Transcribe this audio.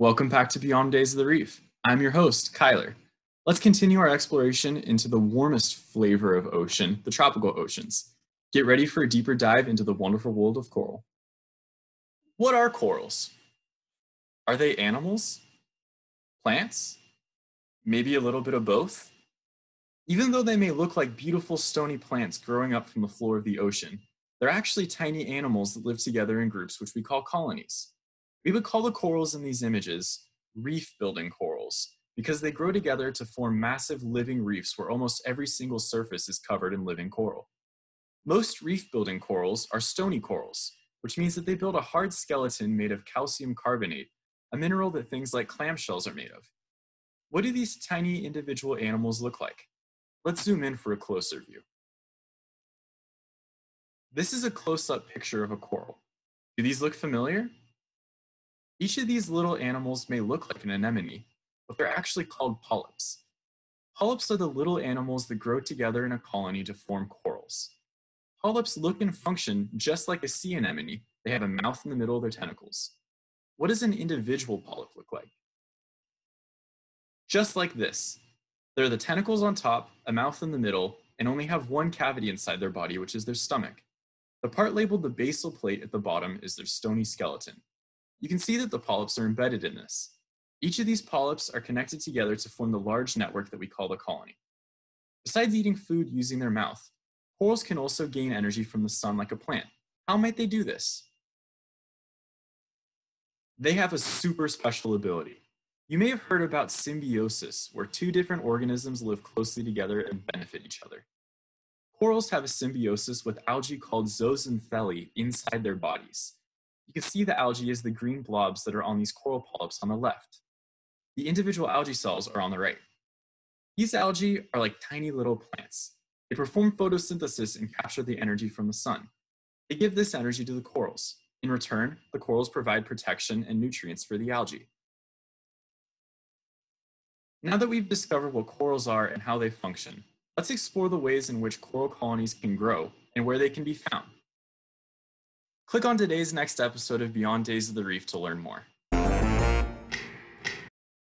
Welcome back to Beyond Days of the Reef. I'm your host, Kyler. Let's continue our exploration into the warmest flavor of ocean, the tropical oceans. Get ready for a deeper dive into the wonderful world of coral. What are corals? Are they animals? Plants? Maybe a little bit of both? Even though they may look like beautiful stony plants growing up from the floor of the ocean, they're actually tiny animals that live together in groups which we call colonies. We would call the corals in these images reef building corals because they grow together to form massive living reefs where almost every single surface is covered in living coral. Most reef building corals are stony corals, which means that they build a hard skeleton made of calcium carbonate, a mineral that things like clamshells are made of. What do these tiny individual animals look like? Let's zoom in for a closer view. This is a close-up picture of a coral. Do these look familiar? Each of these little animals may look like an anemone, but they're actually called polyps. Polyps are the little animals that grow together in a colony to form corals. Polyps look and function just like a sea anemone. They have a mouth in the middle of their tentacles. What does an individual polyp look like? Just like this. There are the tentacles on top, a mouth in the middle, and only have one cavity inside their body, which is their stomach. The part labeled the basal plate at the bottom is their stony skeleton. You can see that the polyps are embedded in this. Each of these polyps are connected together to form the large network that we call the colony. Besides eating food using their mouth, corals can also gain energy from the sun like a plant. How might they do this? They have a super special ability. You may have heard about symbiosis, where two different organisms live closely together and benefit each other. Corals have a symbiosis with algae called zooxanthellae inside their bodies. You can see the algae as the green blobs that are on these coral polyps on the left. The individual algae cells are on the right. These algae are like tiny little plants. They perform photosynthesis and capture the energy from the sun. They give this energy to the corals. In return, the corals provide protection and nutrients for the algae. Now that we've discovered what corals are and how they function, let's explore the ways in which coral colonies can grow and where they can be found. Click on today's next episode of Beyond Days of the Reef to learn more.